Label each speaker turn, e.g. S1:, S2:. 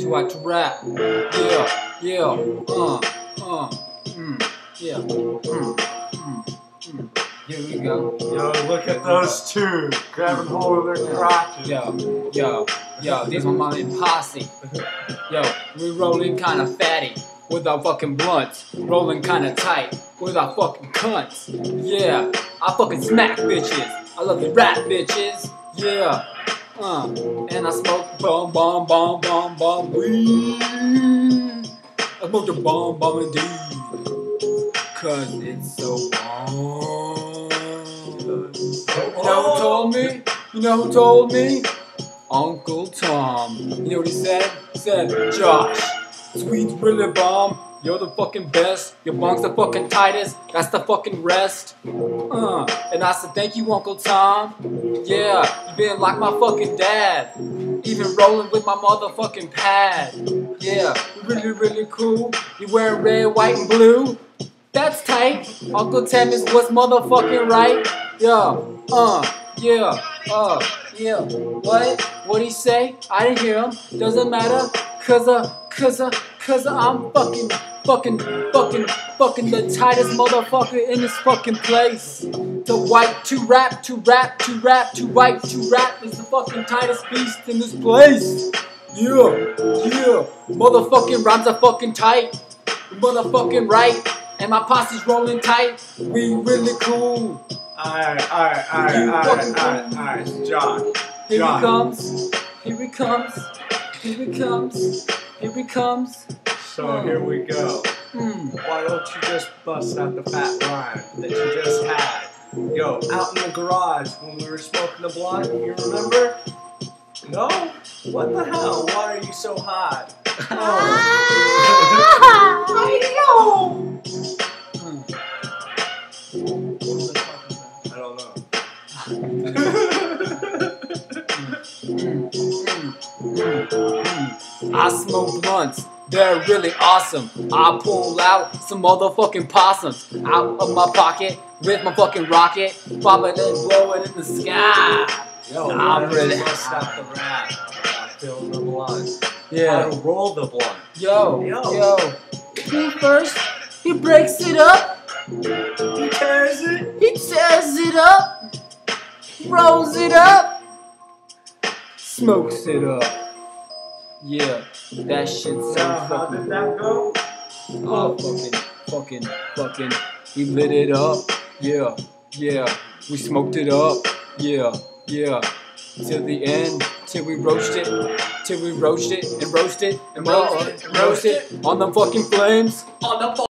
S1: to I rap. Yeah, yeah, uh, uh, mm, yeah, mm, mm, mm. Here we go.
S2: Yo, look at those two grabbing hold of their crotches.
S1: Yo, yo, yo, these my mommy posse. Yo, we rolling kinda fatty with our fucking blunts. Rolling kinda tight with our fucking cunts. Yeah, I fucking smack bitches. I love the rap bitches. Yeah, uh, and I smoke bomb, bomb, bomb, bomb, bomb weed. I smoke the bomb, bomb indeed. Cause it's so bomb. You know who told me? You know who told me? Uncle Tom. You know what he said? He said, Josh, sweet's really bomb. You're the fucking best. Your bong's the fucking tightest. That's the fucking rest. Uh, and I said, thank you, Uncle Tom. Yeah, you been like my fucking dad. Even rolling with my motherfucking pad. Yeah, really, really cool. You wearing red, white, and blue. That's tight. Uncle Tim is what's motherfucking right. Yeah, uh, yeah, uh, yeah. What? What'd he say? I didn't hear him. Doesn't matter. Cause uh, cause uh, cause uh, I'm fucking, fucking, fucking, fucking the tightest motherfucker in this fucking place. The white, to rap, to rap, to rap, to white, to rap is the fucking tightest beast in this place. Yeah, yeah. Motherfucking rhymes are fucking tight. Motherfucking right. And my posse's rolling tight. We really cool.
S2: Alright, alright, alright, alright, alright, alright, John.
S1: Here
S2: John.
S1: he comes. Here he comes. Here he comes. Here he comes.
S2: So here we go. Why don't you just bust out the fat rhyme that you just had? Yo, out in the garage when we were smoking the blunt, you remember? No? What the hell? Why are you so hot? Oh.
S1: Hmm.
S2: I don't know.
S1: I smoke blunts. They're really awesome. I pull out some motherfucking possums out of my pocket with my fucking rocket, pop it and blow it in the sky.
S2: Yo,
S1: I'm really
S2: out the rap? I feel the blunt.
S1: Yeah.
S2: to roll the blunt.
S1: Yo,
S2: Yo.
S1: yo. He first, he breaks it up.
S2: He tears it.
S1: He tears it up, rolls it up, smokes it up. Yeah, that shit's so
S2: So how
S1: fucking,
S2: did that go?
S1: oh, fucking, fucking, fucking. We lit it up. Yeah, yeah. We smoked it up. Yeah, yeah. Till the end, till we roast it, till we roast it and roast it and roast it and roast it on the fucking flames. On the